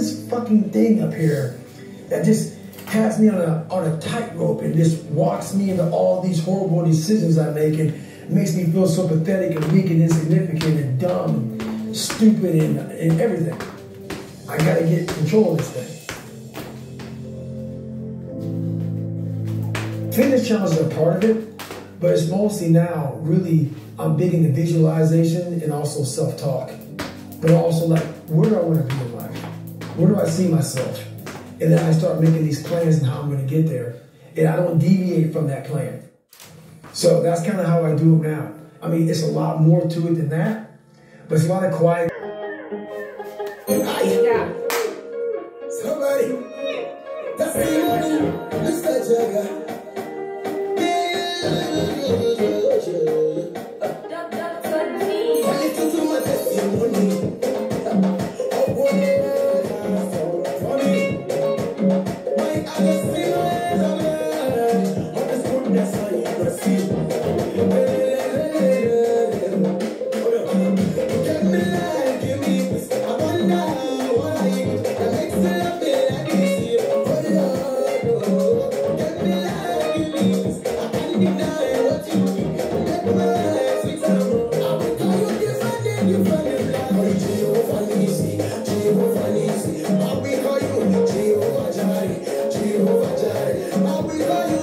this fucking thing up here that just has me on a on a tightrope and just walks me into all these horrible decisions I make and makes me feel so pathetic and weak and insignificant and dumb and stupid and, and everything. I gotta get control of this thing. Fitness challenges are part of it, but it's mostly now really I'm big into visualization and also self-talk. But also like, where do I want to be in life? Where do I see myself? And then I start making these plans and how I'm going to get there. And I don't deviate from that plan. So that's kind of how I do it now. I mean, it's a lot more to it than that, but it's a lot of quiet. Yeah. Somebody, that's the money, Mr. Jagger. Dub, Jireh.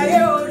Ayo.